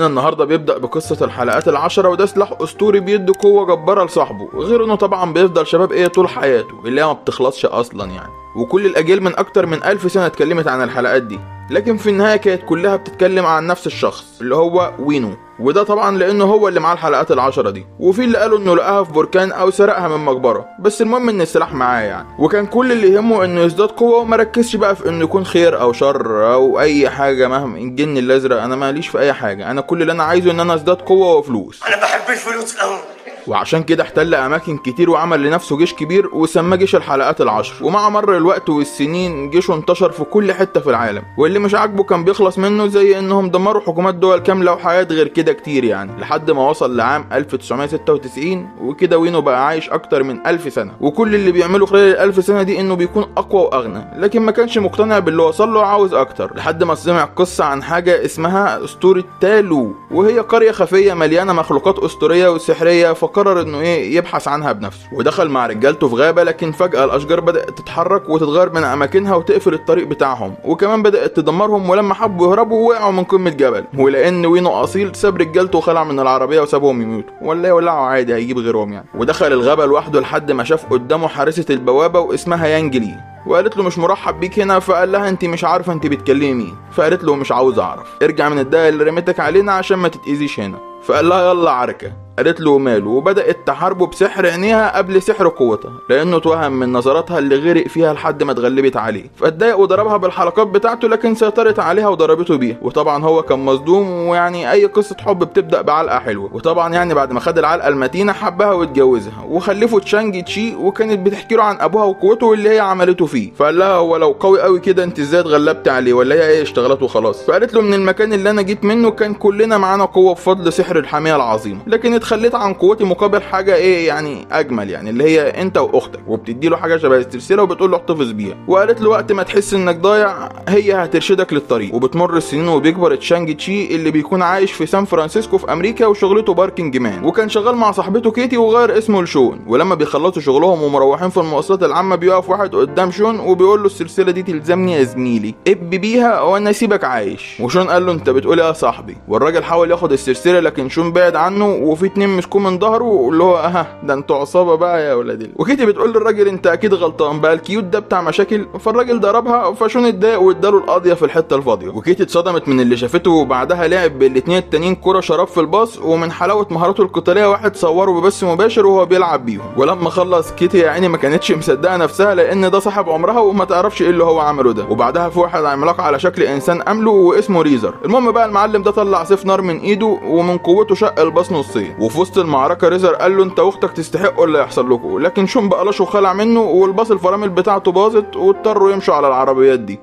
من النهارده بيبدأ بقصة الحلقات العشرة وده سلاح أسطوري بيدي قوة جبارة لصاحبه. غير إنه طبعا بيفضل شباب إيه طول حياته اللي هي ما بتخلصش أصلا يعني. وكل الأجيال من أكتر من ألف سنة اتكلمت عن الحلقات دي. لكن في النهاية كانت كلها بتتكلم عن نفس الشخص اللي هو وينو. وده طبعا لأنه هو اللي معاه الحلقات العشرة دي. وفي اللي قالوا إنه لقاها في بركان أو سرقها من مقبرة. بس المهم إن السلاح معاه يعني. وكان كل اللي يهمه إنه يزداد قوة وما ركزش بقى في إنه يكون خير أو شر أو أي حاجة مهما الجن الأزرق. أنا ماليش في أي حاجة. أنا كل اللي أنا عايزه إن أنا ازداد قوة وفلوس. أنا بحب الفلوس قوي وعشان كده احتل أماكن كتير وعمل لنفسه جيش كبير وسماه جيش الحلقات العشر. ومع مر الوقت والسنين جيشه انتشر في كل حتة في العالم. واللي مش عاجبه كان بيخلص منه زي إنهم دمروا حكومات دول كاملة وحياة غير كده كتير يعني. لحد ما وصل لعام 1996 وكده وينو بقى عايش أكتر من ألف سنة. وكل اللي بيعمله خلال الألف سنة دي إنه بيكون أقوى وأغنى. لكن ما كانش مقتنع باللي وصل له وعاوز أكتر. لحد ما سمع قصة عن حاجة اسمها اسطوره تالو وهي قرية خفية مليانة مخلوقات أسطورية وسحرية فقرر إنه إيه يبحث عنها بنفسه ودخل مع رجالته في غابة لكن فجأة الأشجار بدأت تتحرك وتتغير من أماكنها وتقفل الطريق بتاعهم وكمان بدأت تدمرهم ولما حبوا يهربوا وقعوا من قمة جبل ولأن وينو أصيل ساب رجالته وخلع من العربية وسابهم يموتوا. ولا يولعوا عادي هيجيب غيرهم يعني. ودخل الغابة لوحده لحد ما شاف قدامه حارسة البوابة واسمها يانجلي. وقالت له مش مرحب بيك هنا فقال لها أنت مش عارفة أنت بتكلمي مين. فقالت له مش عاوز أعرف. ارجع من الدايه اللي رميتك علينا عشان ما تتأذيش هنا. فقال لها يلا عركة. قالت له ماله وبدأت تحاربه بسحر عينيها قبل سحر قوتها لأنه توهم من نظراتها اللي غرق فيها لحد ما اتغلبت عليه. فاتضايق وضربها بالحلقات بتاعته لكن سيطرت عليها وضربته بيها. وطبعا هو كان مصدوم ويعني أي قصة حب بتبدأ بعلقة حلوة. وطبعا يعني بعد ما خد العلقة المتينة حبها واتجوزها. وخلفوا تشانج تشي وكانت بتحكي له عن أبوها وقوته اللي هي عملته فيه. فقال لها هو لو قوي قوي كده أنت إزاي اتغلبت عليه؟ ولا هي إيه اشتغلت وخلاص فقالت له من المكان اللي أنا جيت منه كان كلنا معانا قوة بفضل سحر الحامية العظيمة. لكن اتخليت عن قوتي مقابل حاجة إيه يعني أجمل يعني اللي هي انت وأختك وبتدي له حاجة شبه السلسلة وبتقول له احتفظ بيها. وقالت له وقت ما تحس إنك ضايع هي هترشدك للطريق. وبتمر السنين وبيكبر تشانج تشي اللي بيكون عايش في سان فرانسيسكو في أمريكا وشغلته parking man وكان شغال مع صاحبته كيتي وغير اسمه لشون. ولما بيخلصوا شغلهم ومروحين في المواصلات العامة بيقف واحد قدام شون وبيقول له السلسلة دي تلزمني يا زميلي. اب بيها وأنا اسيبك عايش. وشون قال له انت بتقول إيه يا صاحبي؟ والراجل حاول ياخد السلسلة لكن شون بعد عنه وفي اتنين مسكوه من ظهره اللي هو أها ده أنتوا عصابة بقى يا ولاد وكيتي بتقول للراجل انت أكيد غلطان بقى ال cute ده بتاع مشاكل فالراجل ضربها فشون اتضايق واداله القاضيه في الحتة الفاضية. وكيتي اتصدمت من اللي شافته وبعدها لعب بالاتنين التانيين كوره شراب في الباص ومن حلاوة مهاراته القتالية واحد صوره ببث مباشر وهو بيلعب بيهم. ولما خلص كيتي يا عيني ما كانتش مصدقة نفسها لأن ده صاحب عمرها وما تعرفش إيه اللي هو عمله ده. وبعدها في واحد عملاق على شكل إنسان أمله واسمه ريزر. المهم بقى المعلم ده طلع سيف نار من إيده ومن قوته شق الباص نصين. وفي وسط المعركة ريزر قال له انت واختك تستحقوا اللي يحصل لكم. لكن شون بقى لش وخلع منه والباص الفرامل بتاعته باظت واضطروا يمشوا على العربيات دي.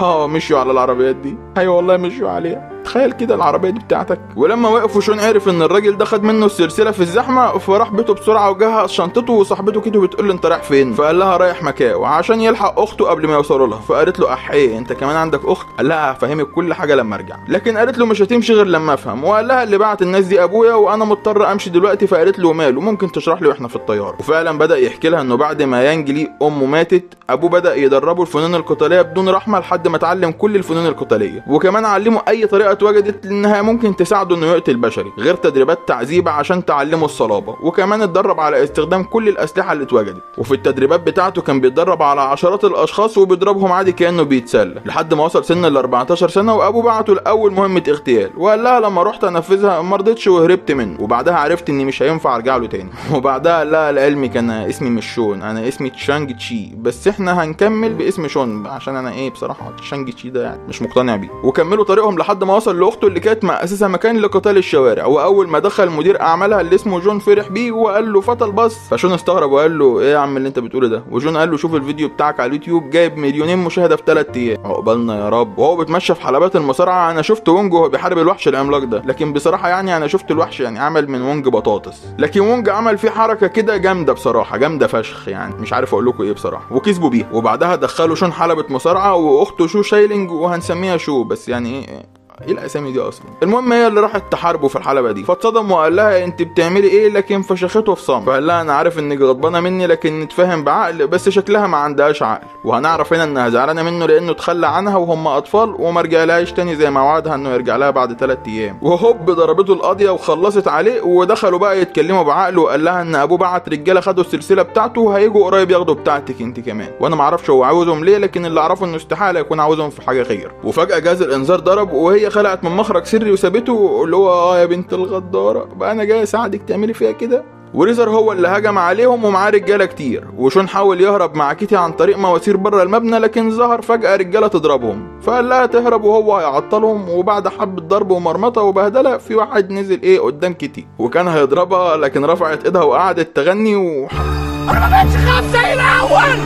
آه مشيوا على العربيات دي. أيوه والله مشيوا عليها. تخيل كده العربية دي بتاعتك. ولما وقفوا شون عرف إن الراجل ده خد منه السلسلة في الزحمة فراح بيته بسرعة وجهز شنطته وصاحبته كده بتقول له أنت رايح فين؟ فقال لها رايح مكاو عشان يلحق أخته قبل ما يوصلوا لها. فقالت له احيه أنت كمان عندك أخت؟ قال لها هفهمك كل حاجة لما أرجع. لكن قالت له مش هتمشي غير لما أفهم. وقال لها اللي بعت الناس دي أبويا وأنا مضطر أمشي دلوقتي فقالت له ماله؟ ممكن تشرح لي وإحنا في الطيارة. وفعلا بدأ يحكي لها إنه بعد ما يانجلي أمه ماتت أبوه بدأ يدربه الفنون القتالية بدون رحمة لحد ما اتعلم كل الفنون القتالية. وكمان علمه أي طريقة اتوجدت إنها ممكن تساعده إنه يقتل بشري غير تدريبات تعذيب عشان تعلمه الصلابة وكمان اتدرب على استخدام كل الأسلحة اللي اتوجدت. وفي التدريبات بتاعته كان بيتدرب على عشرات الأشخاص وبيضربهم عادي كأنه بيتسلى. لحد ما وصل سن ال 14 سنة وأبوه بعته لأول مهمة اغتيال وقال لها لما رحت أنفذها ما رضيتش وهربت منه وبعدها عرفت إني مش هينفع أرجع له تاني. وبعدها قال لها لعلمك أنا اسمي مش شون أنا اسمي تشانج تشي بس إحنا هنكمل باسم شون عشان أنا إيه بصراحة تشانج تشي ده يعني مش مقتنع بيه. وكملوا طريقهم لحد ما وصل لأخته اللي كانت مؤسسه مكان لقتال الشوارع وأول ما دخل مدير أعمالها اللي اسمه جون فرح بيه وقال له فتى الباص. فشون استغرب وقال له إيه يا عم اللي أنت بتقوله ده؟ وجون قال له شوف الفيديو بتاعك على اليوتيوب جايب مليونين مشاهدة في 3 أيام. عقبالنا يا رب. وهو بيتمشى في حلبات المصارعة أنا شفت وونج وهو بيحارب الوحش العملاق ده. لكن بصراحة يعني أنا شفت الوحش يعني عمل من وونج بطاطس. لكن وونج عمل فيه حركة كده جامدة بصراحة جامدة فشخ يعني. مش عارف أقول لكم إيه بصراحة. وكسبوا بيها وبعدها دخلوا شون حلبة مصارعة وأخته شو شايلينج وهنسميها شو بس يعني إيه إيه الأسامي دي أصلا؟ المهم هي اللي راحت تحاربه في الحلبة دي. فاتصدم وقال لها أنت بتعملي إيه؟ لكن فشخته في صمت. فقال لها أنا عارف إنك غضبانة مني لكن نتفاهم بعقل بس شكلها ما عندهاش عقل. وهنعرف هنا إنها زعلانة منه لأنه تخلى عنها وهم أطفال وما رجعلهاش تاني زي ما وعدها إنه يرجع لها بعد ثلاث أيام. وهوب ضربته القاضية وخلصت عليه ودخلوا بقى يتكلموا بعقل وقال لها إن أبوه بعت رجالة خدوا السلسلة بتاعته وهيجوا قريب ياخدوا بتاعتك أنت كمان. وأنا ما أعرفش هو عاوزهم ليه لكن اللي أعرفه إنه استحالة يكون عاوزهم في حاجة خير وفجأة جهاز الإنذار ضرب وهي خلعت من مخرج سري وسابته اللي هو آه يا بنت الغدارة بقى أنا جاي أساعدك تعملي فيها كده. وريزر هو اللي هجم عليهم ومعاه رجالة كتير وشون حاول يهرب مع كيتي عن طريق مواسير بره المبنى لكن ظهر فجأة رجالة تضربهم فقال لها تهرب وهو هيعطلهم وبعد حبه ضرب ومرمطة وبهدلة في واحد نزل إيه قدام كيتي وكان هيضربها لكن رفعت إيدها وقعدت تغني و... أنا ما بقتش خاف زي الأول؟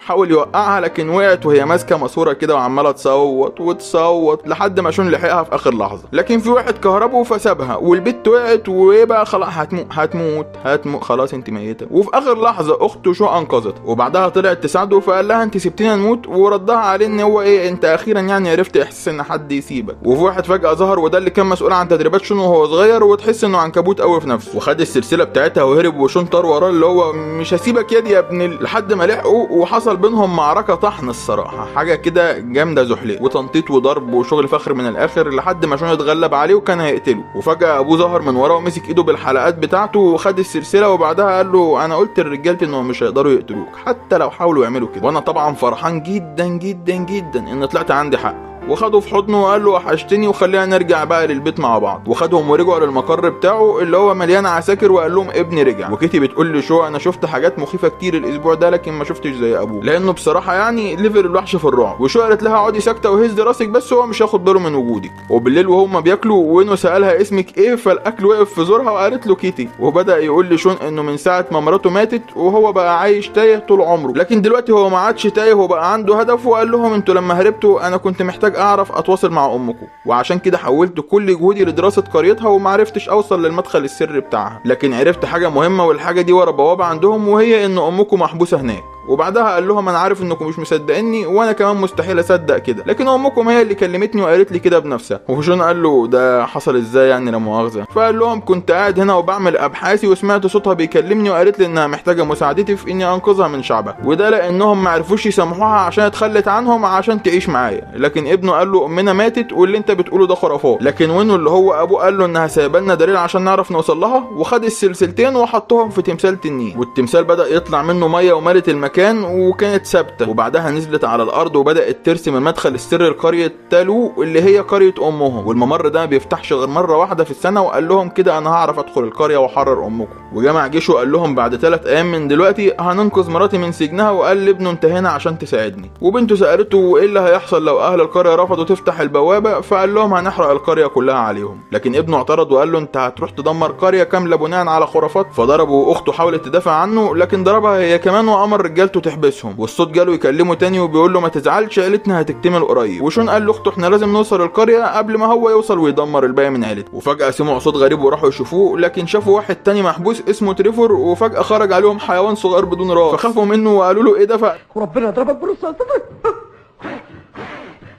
حاول يوقعها لكن وقعت وهي ماسكة ماسورة كده وعمالة تصوت وتصوت لحد ما شون لحقها في آخر لحظة. لكن في واحد كهربه فسابها والبت وقعت وايه بقى خلاص هتموت هتموت هتموت خلاص انت ميتة. وفي آخر لحظة أخته شو انقذته وبعدها طلعت تساعده فقال لها انت سبتينا نموت وردها عليه إن هو إيه انت أخيرا يعني عرفت إحساس إن حد يسيبك. وفي واحد فجأة ظهر وده اللي كان مسؤول عن تدريبات شون وهو صغير وتحس إنه عنكبوت قوي في نفسه. وخد السلسلة بتاعتها وهرب وشون طار وراه اللي هو مش هسيبك يدي يا ابن لحد ما لحقوا وحصل بينهم معركة طحن الصراحة. حاجة كده جامدة زحليق. وتنطيط وضرب وشغل فخر من الآخر لحد ما شون اتغلب عليه وكان هيقتله. وفجأة أبوه ظهر من وراه ومسك إيده بالحلقات بتاعته وخد السلسلة وبعدها قال له أنا قلت لرجالتي انهم مش هيقدروا يقتلوك حتى لو حاولوا يعملوا كده. وأنا طبعا فرحان جدا جدا جدا إن طلعت عندي حق. وخده في حضنه وقال له وحشتني وخلينا نرجع بقى للبيت مع بعض. وخدهم ورجعوا للمقر بتاعه اللي هو مليان عساكر وقال لهم ابني رجع. وكيتي بتقول لشو أنا شفت حاجات مخيفة كتير الأسبوع ده لكن ما شفتش زي أبوه. لأنه بصراحة يعني level الوحش في الرعب. وشو قالت لها اقعدي ساكتة وهزي راسك بس هو مش هياخد باله من وجودك. وبالليل وهما بياكلوا وينو سألها اسمك إيه فالأكل وقف في زورها وقالت له كيتي. وبدأ يقول لشون إنه من ساعة ما مراته ماتت وهو بقى عايش تايه طول عمره. لكن دلوقتي هو ما عادش تايه وبقى عنده هدف وقال لهم أنتوا لما هربتوا أنا كنت محتاج أعرف أتواصل مع امكم وعشان كده حولت كل جهودي لدراسة قريتها وما عرفتش أوصل للمدخل السري بتاعها. لكن عرفت حاجة مهمة والحاجة دي ورا بوابة عندهم وهي إن امكم محبوسة هناك. وبعدها قال لهم أنا عارف إنكم مش مصدقيني وأنا كمان مستحيل أصدق كده. لكن امكم هي اللي كلمتني وقالت لي كده بنفسها. وشون قال له ده حصل إزاي يعني لا مؤاخذة؟ فقال لهم كنت قاعد هنا وبعمل أبحاثي وسمعت صوتها بيكلمني وقالت لي إنها محتاجة مساعدتي في إني أنقذها من شعبها. وده لأنهم ما عرفوش يسامحوها عشان اتخلت عنهم عشان تعيش معايا. لكن ابنه قال له أمنا ماتت واللي أنت بتقوله ده خرافات. لكن وينو اللي هو أبوه قال له إنها سايبه لنا دليل عشان نعرف نوصل لها؟ وخد السلسلتين وحطهم في تمثال تنين. والتمثال بدأ يطلع منه مية وملت المكان وكانت ثابتة. وبعدها نزلت على الأرض وبدأت ترسم المدخل السري لقرية تالو اللي هي قرية أمهم. والممر ده ما بيفتحش غير مرة واحدة في السنة وقال لهم كده أنا هعرف أدخل القرية وأحرر أمكم. وجمع جيشه وقال لهم بعد ثلاث أيام من دلوقتي هننقذ مراتي من سجنها وقال لابنه انت هنا عشان تساعدني. وبنته سألته إيه اللي هيحصل لو أهل القرية رفضوا تفتح البوابة فقال لهم هنحرق القرية كلها عليهم. لكن ابنه اعترض وقال له انت هتروح تدمر قرية كاملة بناء على خرافات؟ فضربه واخته حاولت تدافع عنه لكن ضربها هي كمان وأمر رجالته تحبسهم. والصوت جاله يكلمه تاني وبيقول له ما تزعلش عيلتنا هتكتمل قريب. وشون قال لأخته إحنا لازم نوصل القرية قبل ما هو يوصل ويدمر الباقي من عيلته. وفجأة سمعوا صوت غريب وراحوا يشوفوه لكن شافوا واحد تاني محبوس اسمه تريفور وفجأة خرج عليهم حيوان صغير بدون راس. فخافوا منه وقالوا له إيه ده. وربنا يضربك برصاص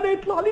أنا يطلع لي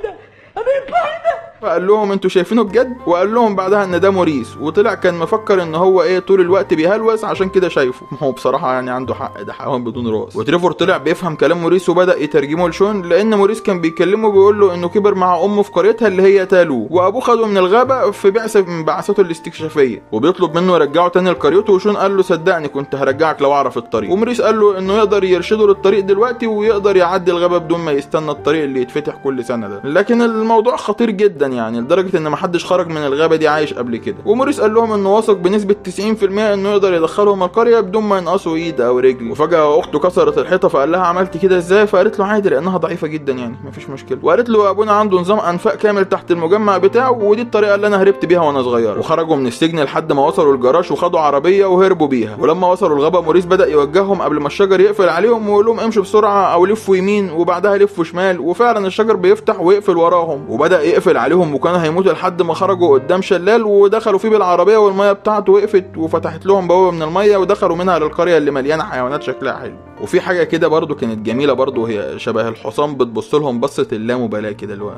فقال لهم أنتوا شايفينه بجد؟ وقال لهم بعدها إن ده موريس. وطلع كان مفكر إن هو إيه طول الوقت بيهلوس عشان كده شايفه. ما هو بصراحة يعني عنده حق ده حيوان بدون راس. وتريفور طلع بيفهم كلام موريس وبدأ يترجمه لشون لأن موريس كان بيكلمه بيقول له إنه كبر مع أمه في قريتها اللي هي تالو. وأبوه خده من الغابة في بعثه من بعثاته الاستكشافية. وبيطلب منه يرجعه تاني لقريته وشون قال له صدقني كنت هرجعك لو أعرف الطريق. وموريس قال له إنه يقدر يرشده للطريق دلوقتي ويقدر يعدي الغابة بدون ما يستنى الطريق اللي يتفتح كل سنة ده. لكن الموضوع خطير جدا يعني لدرجة إن محدش خرج من الغابة دي عايش قبل كده. وموريس قال لهم إنه واثق بنسبة 90% إنه يقدر يدخلهم القريه بدون ما ينقصوا إيد أو رجل. وفجأة أخته كسرت الحيطة فقال لها عملت كده إزاي؟ فقالت له عادي لأنها ضعيفة جدا يعني مفيش مشكلة. وقالت له أبونا عنده نظام أنفاق كامل تحت المجمع بتاعه ودي الطريقة اللي أنا هربت بيها وأنا صغير. وخرجوا من السجن لحد ما وصلوا الجراج وخدوا عربية وهربوا بيها. ولما وصلوا الغابة موريس بدأ يوجههم قبل ما الشجر يقفل عليهم ويقول لهم امشوا بسرعة أو لفوا يمين وبعدها لفوا شمال. وفعلا الشجر بيفتح ويقفل وراهم وبدأ يقفل عليهم وكانوا هيموتوا لحد ما خرجوا قدام شلال ودخلوا فيه بالعربية والمية بتاعته وقفت وفتحت لهم بوابة من المية ودخلوا منها للقرية اللي مليانة حيوانات شكلها حلو وفي حاجة كده برضو كانت جميلة برضو هي شبه الحصان بتبص لهم بصة اللامبالاة كده اللي هو.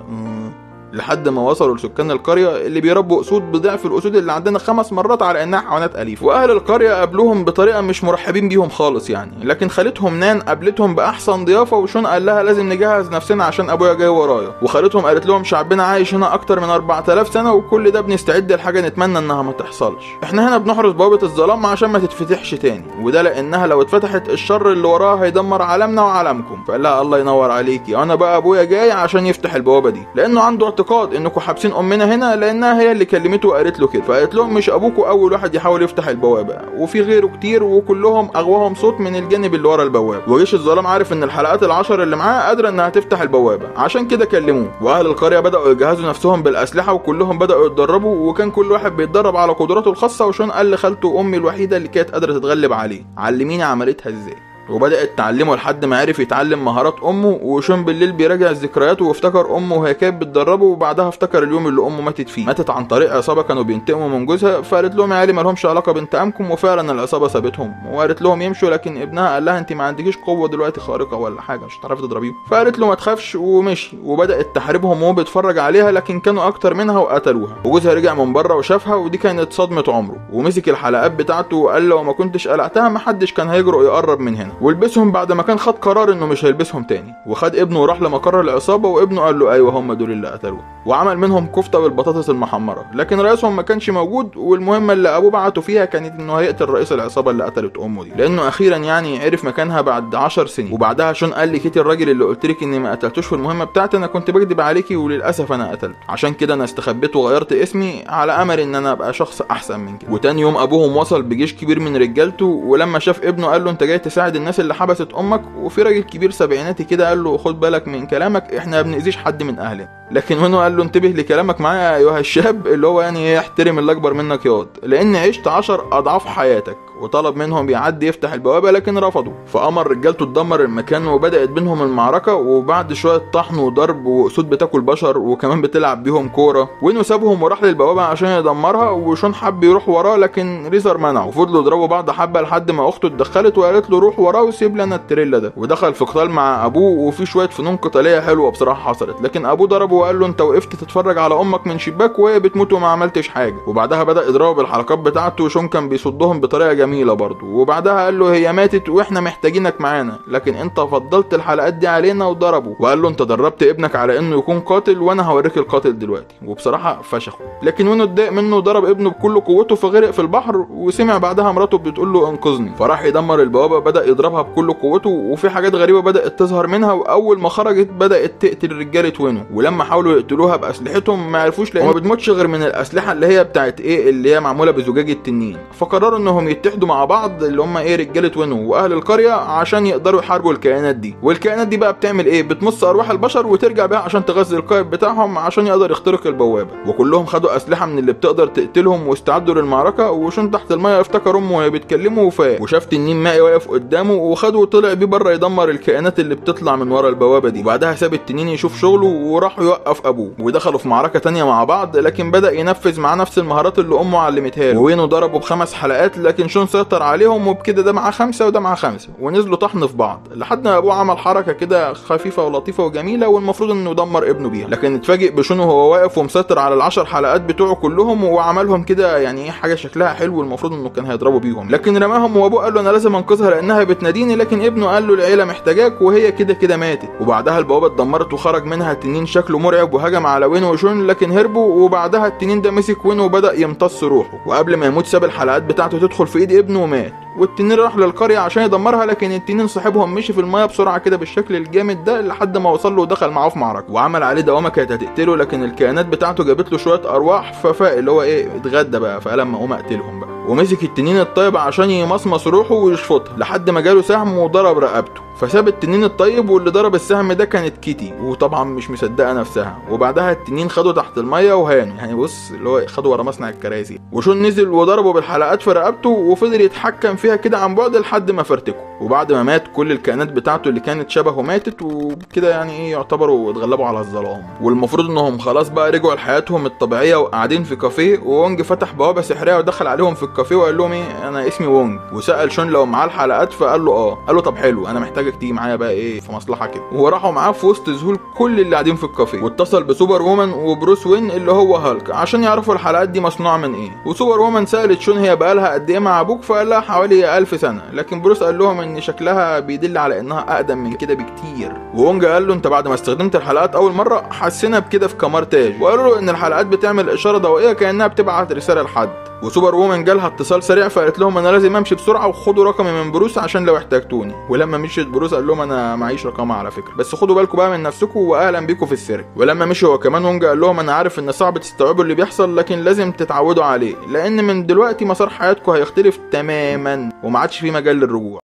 لحد ما وصلوا لسكان القرية اللي بيربوا أسود بضعف الأسود اللي عندنا خمس مرات على إنها حيوانات أليفة. وأهل القرية قابلوهم بطريقة مش مرحبين بيهم خالص يعني. لكن خالتهم نان قابلتهم بأحسن ضيافة وشون قال لها لازم نجهز نفسنا عشان أبويا جاي ورايا. وخالتهم قالت لهم شعبنا عايش هنا أكتر من 4000 سنة وكل ده بنستعد لحاجة نتمنى إنها ما تحصلش. إحنا هنا بنحرس بوابة الظلام عشان ما تتفتحش تاني. وده لأنها لو اتفتحت الشر اللي وراها هيدمر عالمنا وعالمكم. فقال لها الله ينور عليكي أنا بقى أبويا جاي عشان يفتح البوابة دي. لأنه عنده اعتقاد إنكم حابسين أمنا هنا لأنها هي اللي كلمته وقالت له كده. فقالت لهم مش أبوكوا أول واحد يحاول يفتح البوابة. وفي غيره كتير وكلهم أغواهم صوت من الجانب اللي ورا البوابة. وجيش الظلام عارف إن الحلقات العشر اللي معاه قادرة إنها تفتح البوابة. عشان كده كلموه. وأهل القرية بدأوا يجهزوا نفسهم بالأسلحة وكلهم بدأوا يتدربوا وكان كل واحد بيتدرب على قدراته الخاصة وشون قال لخالته أمي الوحيدة اللي كانت قادرة تتغلب عليه. علميني عملتها إزاي. وبدأت تعلمه لحد ما عرف يتعلم مهارات أمه وشون بالليل بيراجع ذكرياته وافتكر أمه وهي كانت بتدربه وبعدها افتكر اليوم اللي أمه ماتت فيه. ماتت عن طريق عصابة كانوا بينتقموا من جوزها فقالت لهم يا عيالي مالهمش علاقة بانتقامكم وفعلا العصابة سابتهم. وقالت لهم يمشوا لكن ابنها قال لها أنت ما عندكيش قوة دلوقتي خارقة ولا حاجة مش هتعرفي تضربيهم. فقالت له ما تخافش ومشي. وبدأت تحاربهم وهو بيتفرج عليها لكن كانوا أكتر منها وقتلوها. وجوزها رجع من بره وشافها ودي كانت صدمة عمره. ومسك الحلقات بتاعته وقال لو ما كنتش قلعتها محدش كان هيجرؤ يقرب من هنا. ولبسهم بعد ما كان خد قرار إنه مش هيلبسهم تاني. وخد ابنه وراح لمقر العصابة وابنه قال له أيوه هم دول اللي قتلوه. وعمل منهم كفتة بالبطاطس المحمرة. لكن رئيسهم ما كانش موجود والمهمة اللي أبوه بعته فيها كانت إنه هيقتل رئيس العصابة اللي قتلت أمه دي. لأنه أخيرا يعني عرف مكانها بعد عشر سنين. وبعدها شون قال لي كيتي الراجل اللي قلت لك إني ما قتلتوش في المهمة بتاعتي أنا كنت بكذب عليكي وللأسف أنا قتلت. عشان كده أنا استخبيت وغيرت اسمي على أمل إن أنا أبقى شخص أحسن من كده. وتاني يوم أبوهم وصل بجيش كبير من رجالته ولما شاف ابنه قال له أنت جاي تساعد الناس اللي حبست أمك وفي راجل كبير سبعيناتي كده قال له خد بالك من كلامك إحنا ما بنأذيش حد من اهلنا لكن منه قال له انتبه لكلامك معايا ايها الشاب اللي هو يعني إيه احترم اللي أكبر منك ياض لأن عشت عشر أضعاف حياتك. وطلب منهم يعدي يفتح البوابة لكن رفضوا. فأمر رجالته تدمر المكان وبدأت بينهم المعركة وبعد شوية طحن وضرب وأسود بتاكل بشر وكمان بتلعب بيهم كورة. وينو سابهم وراح للبوابة عشان يدمرها وشون حب يروح وراه لكن ريزر منعه. وفضلوا يضربوا بعض حبة لحد ما أخته اتدخلت وقالت له روح وراه وسيب لنا التريلا ده. ودخل في قتال مع أبوه وفي شوية فنون قتالية حلوة بصراحة حصلت. لكن أبوه ضربه وقال له أنت وقفت تتفرج على أمك من شباك وهي بتموت وما عملتش حاجة. وبعدها بدأ يضربه بالحلقات بتاعته وشون كان بيصدهم بطريقة جميلة. برضه وبعدها قال له هي ماتت وإحنا محتاجينك معانا. لكن أنت فضلت الحلقات دي علينا وضربه. وقال له أنت دربت ابنك على إنه يكون قاتل وأنا هوريك القاتل دلوقتي. وبصراحة فشخه. لكن وينو اتضايق منه وضرب ابنه بكل قوته فغرق في البحر وسمع بعدها مراته بتقول له أنقذني. فراح يدمر البوابة بدأ يضربها بكل قوته. وفي حاجات غريبة بدأت تظهر منها. وأول ما خرجت بدأت تقتل رجالة وينو. ولما حاولوا يقتلوها بأسلحتهم ما عرفوش لأن ما بتموتش غير من الأسلحة اللي هي بتاعت إيه اللي هي معمولة بزجاج التنين. فقرروا إنهم يتحدوا مع بعض اللي هم إيه رجالة وينو وأهل القرية عشان يقدروا يحاربوا الكائنات دي. والكائنات دي بقى بتعمل إيه؟ بتمص أرواح البشر وترجع بيها عشان تغذي القائد بتاعهم عشان يقدر يخترق البوابة. وكلهم خدوا أسلحة من اللي بتقدر تقتلهم واستعدوا للمعركة وشون تحت المية افتكر امه وهي بتكلمه وفاق وشاف تنين مائي واقف قدامه وخده وطلع بيه بره يدمر الكائنات اللي بتطلع من ورا البوابة دي. وبعدها ساب التنين يشوف شغله وراح يوقف أبوه. ودخلوا في معركة تانية مع بعض لكن بدأ ينفذ معاه نفس المهارات اللي أمه علمتها له. وينو ضربه بخمس حلقات لكن شون سيطر عليهم وبكده ده معاه خمسة وده معاه خمسة. ونزلوا طحن في بعض. لحد ما أبوه عمل حركة كده خفيفة ولطيفة وجميلة والمفروض إنه يدمر ابنه بيها. لكن اتفاجئ بشون وهو واقف ومسيطر على العشر حلقات بتوعه كلهم وعملهم كده يعني إيه حاجة شكلها حلو المفروض إنه كان هيضربوا بيهم. لكن رماهم وأبوه قال له أنا لازم أنقذها لأنها بتناديني لكن ابنه قال له العيلة محتاجاك وهي كده كده ماتت. وبعدها البوابة اتدمرت وخرج منها تنين شكله مرعب وهجم على وين وشون لكن هربوا وبعدها التنين ده مسك وين وبدأ يمتص روحه. وقبل ما يموت ساب الحلقات بتاعته تدخل في إيد ابنه ومات والتنين راح للقرية عشان يدمرها لكن التنين صاحبهم مشي في المايه بسرعة كده بالشكل الجامد ده لحد ما وصل له ودخل معاه في معركة. وعمل عليه دوامة كانت هتقتله لكن الكائنات بتاعته جابت له شوية أرواح ففاق اللي هو إيه اتغدى بقى فقال اما أقوم أقتلهم بقى. ومسك التنين الطيب عشان يمصمص روحه ويشفطها لحد ما جاله سهم وضرب رقبته. فساب التنين الطيب واللي ضرب السهم ده كانت كيتي وطبعا مش مصدقة نفسها. وبعدها التنين خدوا تحت المية وهانوا يعني بص اللي هو خدوا ورا مصنع الكراسي. وشون نزل وضربه بالحلقات في رقبته وفضل يتحكم فيها كده عن بعد لحد ما فرتكه. وبعد ما مات كل الكائنات بتاعته اللي كانت شبهه ماتت وكده يعني إيه يعتبروا اتغلبوا على الظلام. والمفروض إنهم خلاص بقى رجعوا لحياتهم الطبيعية وقاعدين في كافيه. وونج فتح بوابة سحرية ودخل عليهم في الكافيه وقال لهم إيه أنا اسمي وونج. وسأل شون لو معاه الحلقات فقال له آه. قال له طب حلو أنا محتاجك تيجي معايا بقى إيه في مصلحة كده. وراحوا معاه في وسط ذهول كل اللي قاعدين في الكافيه. واتصل بسوبر وومن وبروس وين اللي هو هالك عشان يعرفوا الحلقات دي مصنوعة من إيه. وسوبر وومن سألت شون هي بقالها قد إيه مع أبوك؟ فقال لها حوالي ألف سنة. لكن بروس قال لهم ان شكلها بيدل على انها اقدم من كده بكتير. وونج قال له انت بعد ما استخدمت الحلقات اول مرة حسينا بكده في كمارتاج وقالوا له ان الحلقات بتعمل اشارة ضوئية كأنها بتبعت رسالة لحد. وسوبر وومن جالها اتصال سريع فقالت لهم أنا لازم أمشي بسرعة وخدوا رقمي من بروس عشان لو احتجتوني ولما مشيت بروس قال لهم أنا معيش رقمها على فكرة. بس خدوا بالكم بقى من نفسكم واهلا بيكم في السيرك ولما مشي هو كمان وونج قال لهم أنا عارف إن صعب تستوعبوا اللي بيحصل لكن لازم تتعودوا عليه. لأن من دلوقتي مسار حياتكم هيختلف تماما وما عادش في مجال للرجوع.